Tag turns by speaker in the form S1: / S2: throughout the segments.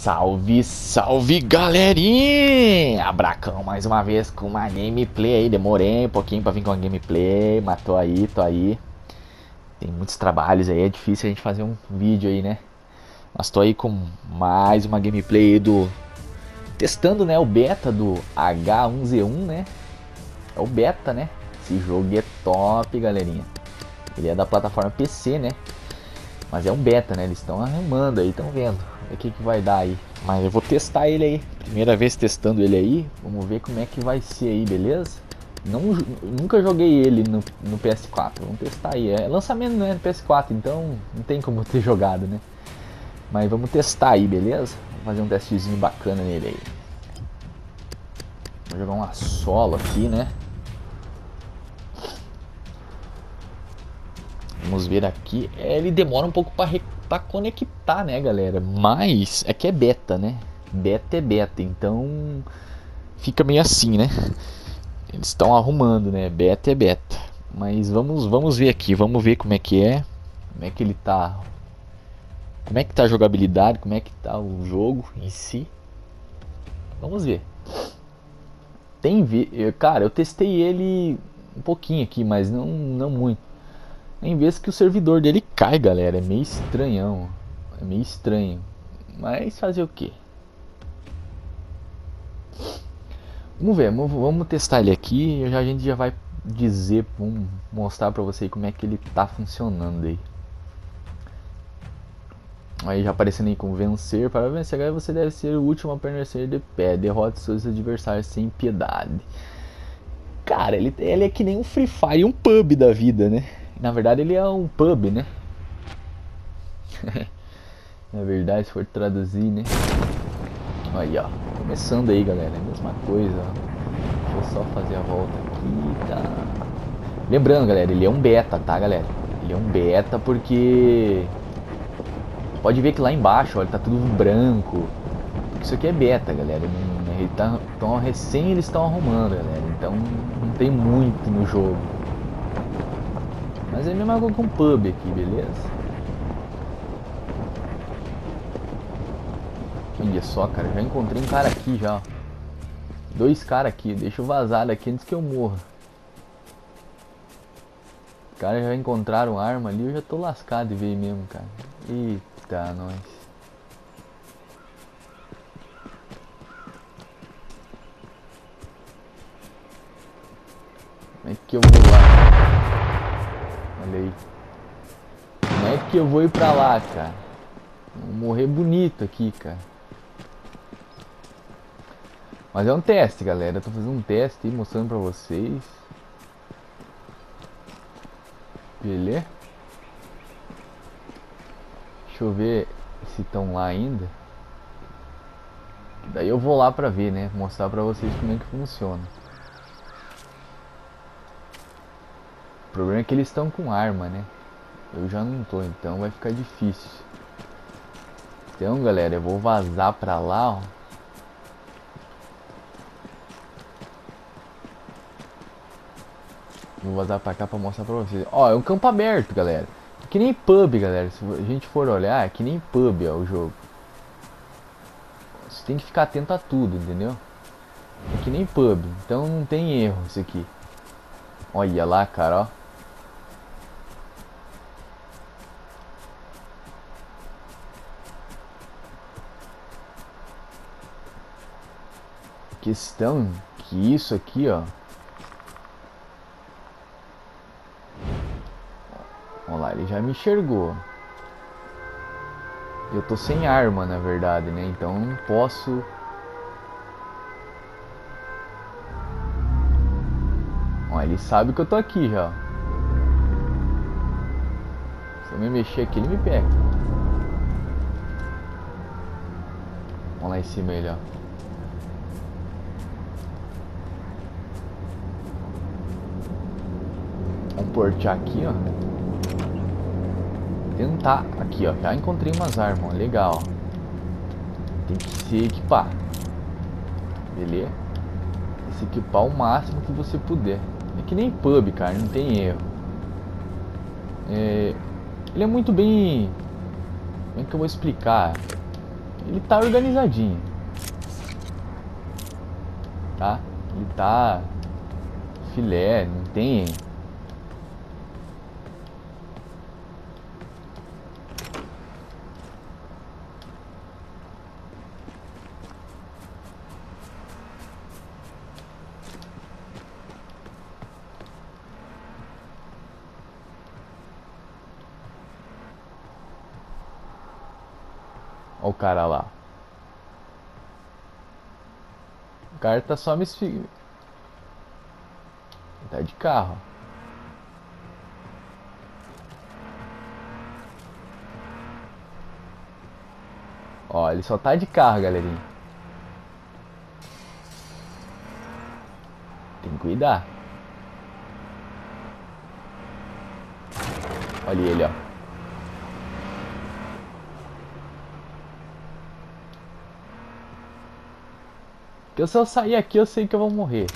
S1: Salve, salve galerinha! Abracão mais uma vez com uma gameplay aí. Demorei um pouquinho pra vir com uma gameplay, tô aí, tô aí. Tem muitos trabalhos aí, é difícil a gente fazer um vídeo aí, né? Mas tô aí com mais uma gameplay aí do. Testando né, o beta do H1Z1, né? É o beta, né? Esse jogo é top, galerinha. Ele é da plataforma PC, né? Mas é um beta, né? Eles estão arrumando aí, estão vendo. O que, que vai dar aí. Mas eu vou testar ele aí. Primeira vez testando ele aí. Vamos ver como é que vai ser aí, beleza? Não, nunca joguei ele no, no PS4. Vamos testar aí. É lançamento não é no PS4, então não tem como ter jogado, né? Mas vamos testar aí, beleza? Vamos fazer um testezinho bacana nele aí. Vou jogar uma solo aqui, né? Vamos ver aqui. É, ele demora um pouco para conectar, né, galera? Mas é que é beta, né? Beta é beta, então fica meio assim, né? Eles estão arrumando, né? Beta é beta. Mas vamos, vamos ver aqui, vamos ver como é que é, como é que ele tá, como é que tá a jogabilidade, como é que tá o jogo em si. Vamos ver. Tem cara, eu testei ele um pouquinho aqui, mas não não muito. Em vez que o servidor dele cai, galera. É meio estranhão. É meio estranho. Mas fazer o que? Vamos ver, vamos testar ele aqui e a gente já vai dizer, vamos mostrar pra você como é que ele tá funcionando aí. Aí já aparecendo aí com vencer, para vencer você deve ser o último a permanecer de pé, derrote seus adversários sem piedade. Cara, ele, ele é que nem um Free Fire, um pub da vida, né? Na verdade ele é um pub, né? Na verdade, se for traduzir, né? Aí, ó. Começando aí, galera. É mesma coisa, ó. Deixa eu só fazer a volta aqui, tá? Lembrando, galera, ele é um beta, tá, galera? Ele é um beta porque... Pode ver que lá embaixo, ele tá tudo branco. Isso aqui é beta, galera. Ele tá, tão recém eles estão arrumando, galera. Então não tem muito no jogo. Mas é a mesma coisa com um pub aqui, beleza? Olha só, cara, já encontrei um cara aqui já. Dois caras aqui, deixa eu vazar daqui antes que eu morra. Os caras já encontraram arma ali, eu já tô lascado de ver mesmo, cara. Eita, nós. Como é que eu vou lá? Aí. É que eu vou ir pra lá, cara? Vou morrer bonito aqui, cara. Mas é um teste, galera. Eu tô fazendo um teste aí, mostrando pra vocês. Beleza? Deixa eu ver se estão lá ainda. Daí eu vou lá pra ver, né? Mostrar pra vocês como é que funciona. Problema é que eles estão com arma, né? Eu já não tô, então vai ficar difícil. Então, galera, eu vou vazar pra lá, ó. Vou vazar pra cá pra mostrar pra vocês. Ó, é um campo aberto, galera. Que nem pub, galera. Se a gente for olhar, é que nem pub, ó, o jogo. Você tem que ficar atento a tudo, entendeu? É que nem pub. Então não tem erro isso aqui. Olha lá, cara, ó. Questão que isso aqui, ó. Olha lá, ele já me enxergou. Eu tô sem arma, na verdade, né? Então não posso... Ele sabe que eu tô aqui já. Se eu me mexer aqui, ele me pega. Vamos lá em cima ele, ó. Portear aqui, ó. Tentar. Aqui, ó. Já encontrei umas armas, legal. Tem que se equipar. Beleza? Se equipar o máximo que você puder. É que nem pub, cara. Não tem erro. É... Ele é muito bem... Como é que eu vou explicar? ele tá organizadinho. Tá? Ele tá filé, não tem o cara lá. O cara tá só me esfig... Tá de carro. Ó, ele só tá de carro, galerinha. Tem que cuidar. Olha ele, ó. Porque se eu sair aqui, eu sei que eu vou morrer.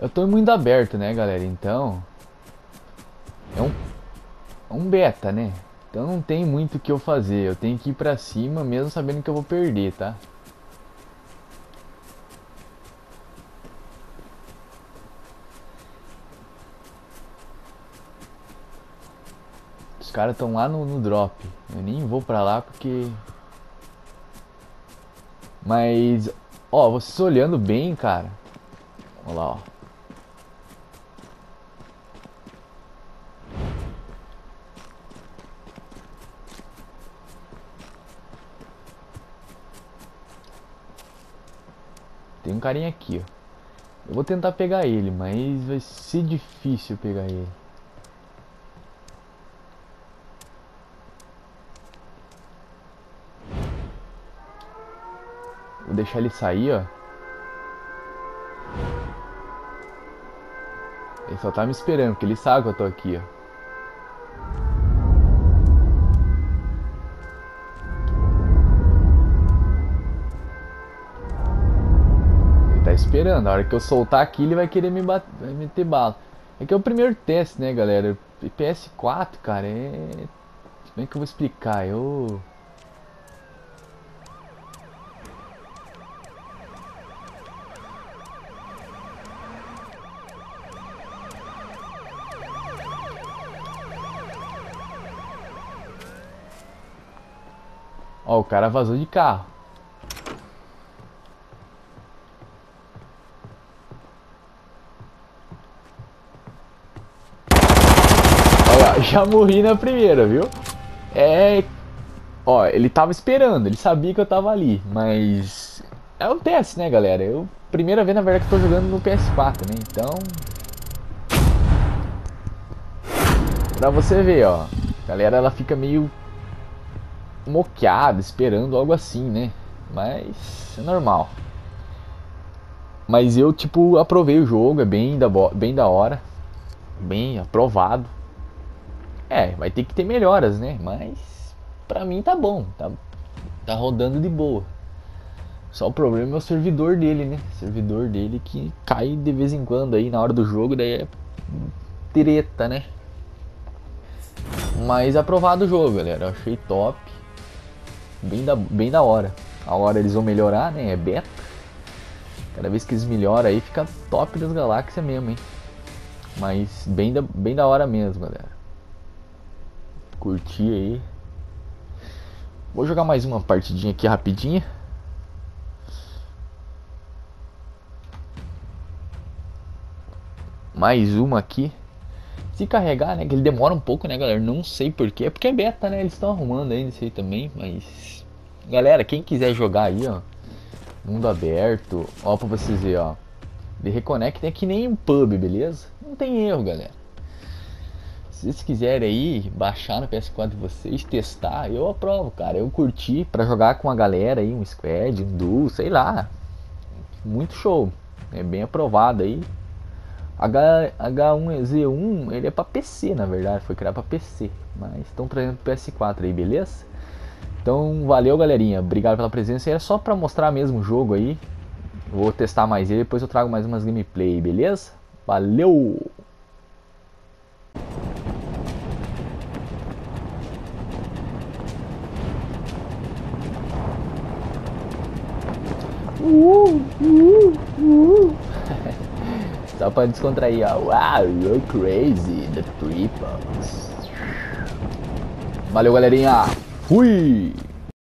S1: Eu tô muito aberto, né, galera? Então... É um, é um beta, né? Então não tem muito o que eu fazer. Eu tenho que ir pra cima mesmo sabendo que eu vou perder, tá? Caras estão lá no, no drop. Eu nem vou pra lá porque. Mas. Ó, vocês olhando bem, cara. Olha lá, ó. Tem um carinha aqui, ó. Eu vou tentar pegar ele, mas vai ser difícil pegar ele. Vou deixar ele sair, ó. Ele só tá me esperando, porque ele sabe que eu tô aqui, ó. Ele tá esperando. A hora que eu soltar aqui, ele vai querer me bater, vai meter bala. É que é o primeiro teste, né, galera? PS4, cara, é. Como é que eu vou explicar? Eu. Ó, o cara vazou de carro. Olha, já morri na primeira, viu? É. Ó, ele tava esperando, ele sabia que eu tava ali, mas. É um teste, né, galera? Eu. Primeira vez, na verdade, que eu tô jogando no PS4, né? Então. Pra você ver, ó. A galera, ela fica meio moqueado, esperando algo assim, né? Mas é normal. Mas eu, tipo, aprovei o jogo, é bem da, bem da hora. Bem aprovado. É, vai ter que ter melhoras, né? Mas pra mim tá bom, tá, tá rodando de boa. Só o problema é o servidor dele, né? O servidor dele que cai de vez em quando aí na hora do jogo, daí é treta, né? Mas aprovado o jogo, galera. Eu achei top bem da, bem da hora. A hora eles vão melhorar, né? É beta. Cada vez que eles melhoram aí fica top das galáxias mesmo, hein? Mas bem da, bem da hora mesmo, galera. Curti aí. Vou jogar mais uma partidinha aqui rapidinha. Mais uma aqui. Se carregar, né? Que ele demora um pouco, né, galera? Não sei porquê. É porque é beta, né? Eles estão arrumando aí, não sei também, mas. Galera, quem quiser jogar aí, ó. Mundo aberto, ó, pra vocês verem, ó. De Reconnect é que nem um pub, beleza? Não tem erro, galera. Se vocês quiserem aí baixar no PS4 de vocês, testar, eu aprovo, cara. Eu curti para jogar com a galera aí, um squad, um duo, sei lá. Muito show. É bem aprovado aí. H, H1Z1 ele é para PC, na verdade, foi criado para PC, mas estão trazendo PS4 aí, beleza? Então, valeu, galerinha. Obrigado pela presença. Era só para mostrar mesmo o jogo aí. Vou testar mais ele, depois eu trago mais umas gameplay, beleza? Valeu! Pra descontrair, ó. Wow, you're crazy, the triples. Valeu, galerinha. Fui!